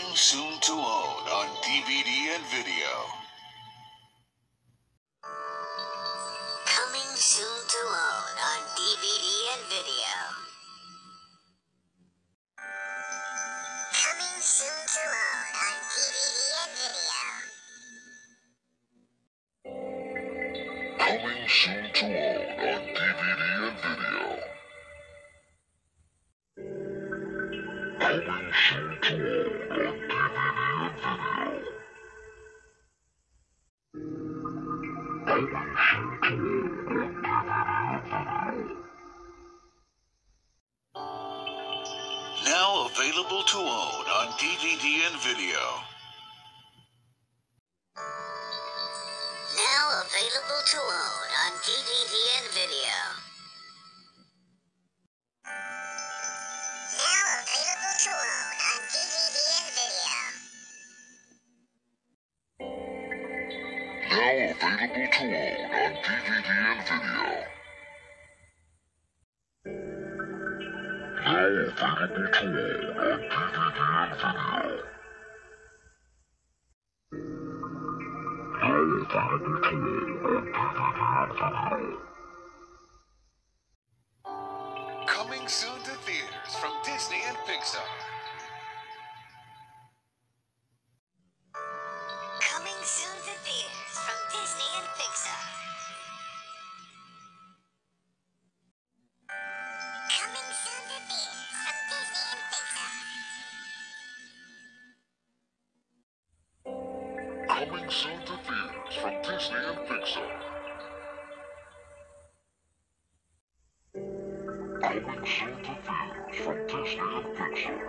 Coming soon to own on DVD and video. Coming soon to own on DVD and video. Coming soon to own on DVD and video. Coming soon to own on DVD and video. Now available to own on DVD and video. Now available to own on DVD and video. Now available to own on DVD and video. Now available to own on DVD and video. On DVD and video. Coming soon to theaters from Disney and Pixar. Coming soon to theaters from Disney and Pixar. Coming soon to theaters from Disney and Pixar.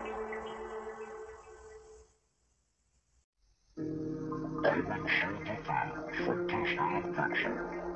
Coming soon to theaters from Disney and Pixar.